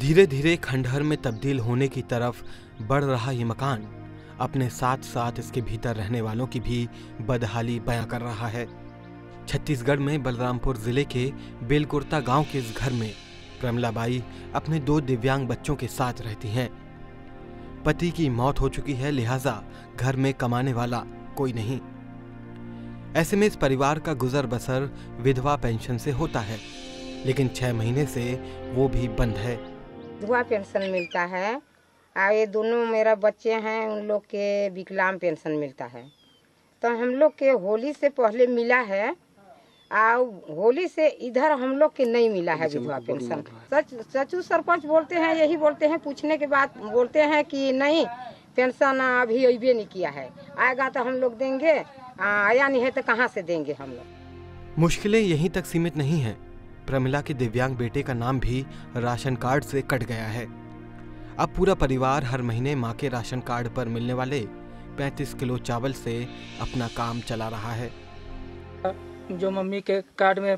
धीरे धीरे खंडहर में तब्दील होने की तरफ़ बढ़ रहा ये मकान, अपने साथ साथ इसके भीतर रहने वालों की भी बदहाली बयां कर रहा है। छत्तीसगढ़ में बलरामपुर ज़िले के बेलकुर्ता गाँव के इस घर में प्रमलाबाई अपने दो दिव्यांग बच्चों के साथ रहती हैं। पति की मौत हो चुकी है, लिहाजा घर में कमाने वाला कोई नहीं। ऐसे में इस परिवार का गुजर बसर विधवा पेंशन से होता है, लेकिन छह महीने से वो भी बंद है। विधवा पेंशन मिलता है। और ये दोनों मेरा बच्चे हैं, उन लोग के विकलांग पेंशन मिलता है। तो हम लोग के होली से पहले मिला है, और होली से इधर हम लोग के नहीं मिला है विधवा पेंशन। सच, सचू सरपंच बोलते हैं, यही बोलते हैं, पूछने के बाद बोलते हैं कि नहीं, पेंशन अभी अबे नहीं किया है। आएगा तो हम लोग देंगे आया नहीं है तो कहाँ से देंगे हम लोग? मुश्किलें यहीं तक सीमित नहीं हैं। प्रमिला के दिव्यांग बेटे का नाम भी राशन कार्ड से कट गया है। अब पूरा परिवार हर महीने माँ के राशन कार्ड पर मिलने वाले 35 किलो चावल से अपना काम चला रहा है। जो मम्मी के कार्ड में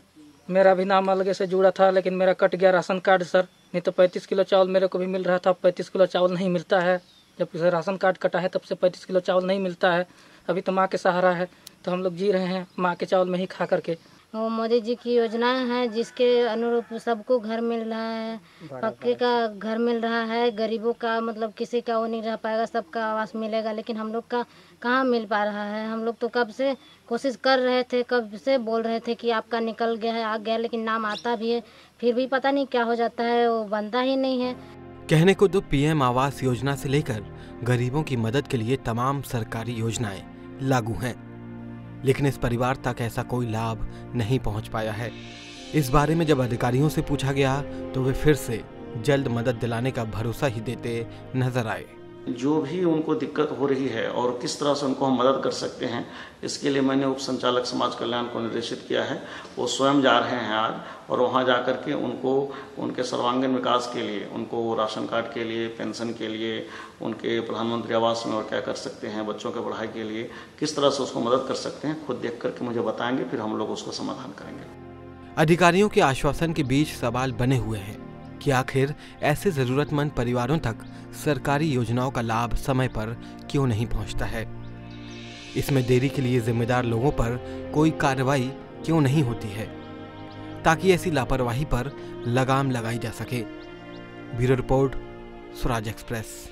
मेरा भी नाम अलग से जुड़ा था, लेकिन मेरा कट गया राशन कार्ड, सर। नहीं तो पैंतीस किलो चावल मेरे को भी मिल रहा था। पैंतीस किलो चावल नहीं मिलता है। जब से राशन कार्ड कटा है, तब से पैंतीस किलो चावल नहीं मिलता है। अभी तो माँ के सहारा है तो हम लोग जी रहे हैं माँ के चावल में ही खा करके। वो मोदी जी की योजनाएँ हैं जिसके अनुरूप सबको घर मिल रहा है पक्के का घर मिल रहा है गरीबों का मतलब किसी का वो नहीं रह पाएगा सबका आवास मिलेगा लेकिन हम लोग का कहाँ मिल पा रहा है? हम लोग तो कब से कोशिश कर रहे थे कब से बोल रहे थे कि आपका निकल गया है आ गया लेकिन नाम आता भी है फिर भी पता नहीं क्या हो जाता है वो बनता ही नहीं है। कहने को तो पीएम आवास योजना से लेकर गरीबों की मदद के लिए तमाम सरकारी योजनाएँ लागू हैं। लेकिन इस परिवार तक ऐसा कोई लाभ नहीं पहुँच पाया है। इस बारे में जब अधिकारियों से पूछा गया तो वे फिर से जल्द मदद दिलाने का भरोसा ही देते नज़र आए। जो भी उनको दिक्कत हो रही है और किस तरह से उनको हम मदद कर सकते हैं, इसके लिए मैंने उप संचालक समाज कल्याण को निर्देशित किया है। वो स्वयं जा रहे हैं आज और वहाँ जा कर के उनको, उनके सर्वांगीण विकास के लिए, उनको राशन कार्ड के लिए, पेंशन के लिए, उनके प्रधानमंत्री आवास में और क्या कर सकते हैं, बच्चों के पढ़ाई के लिए, किस तरह से उसको मदद कर सकते हैं, खुद देख करके मुझे बताएँगे, फिर हम लोग उसका समाधान करेंगे। अधिकारियों के आश्वासन के बीच सवाल बने हुए हैं। कि आखिर ऐसे जरूरतमंद परिवारों तक सरकारी योजनाओं का लाभ समय पर क्यों नहीं पहुँचता है? इसमें देरी के लिए जिम्मेदार लोगों पर कोई कार्रवाई क्यों नहीं होती है? ताकि ऐसी लापरवाही पर लगाम लगाई जा सके। Bureau report, Swaraj express.